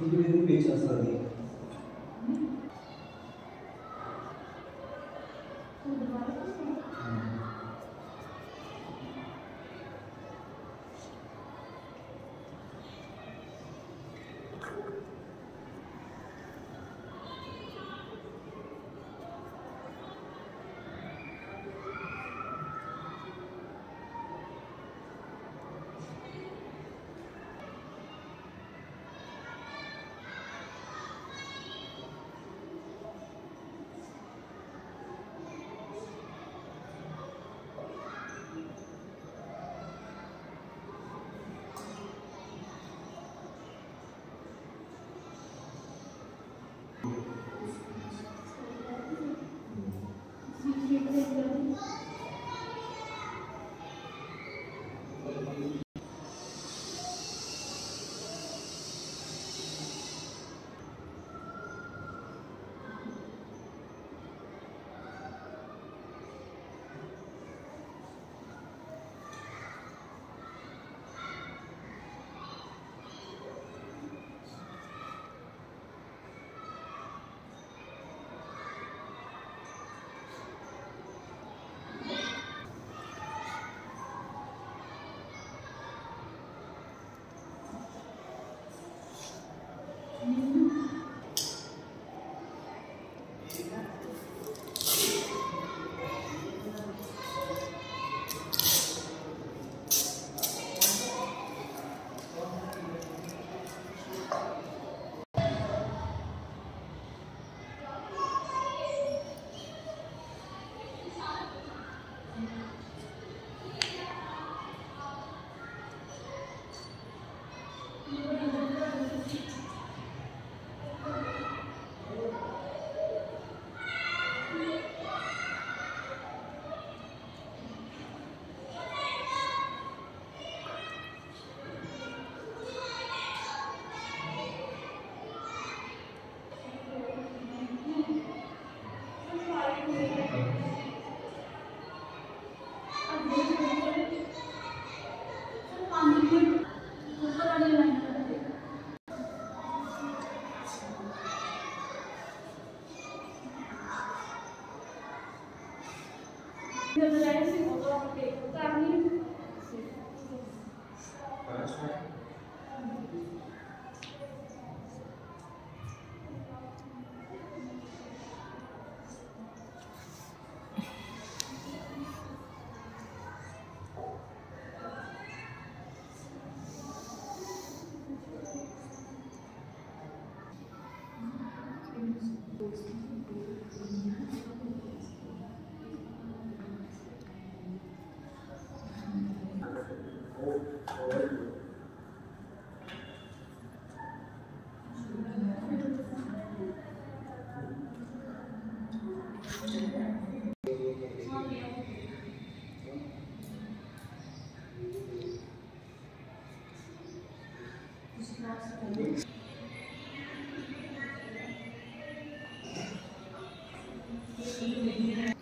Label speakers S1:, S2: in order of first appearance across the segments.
S1: Engineering పే చేస్తుంది
S2: De bereiding op de tafel.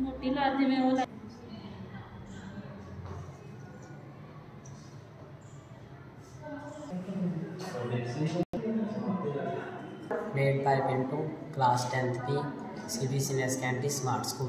S2: मोटी लाल
S3: पिंटू क्लास टेंथ की सी बी सी नेस कैंटी स्मार्ट स्कूल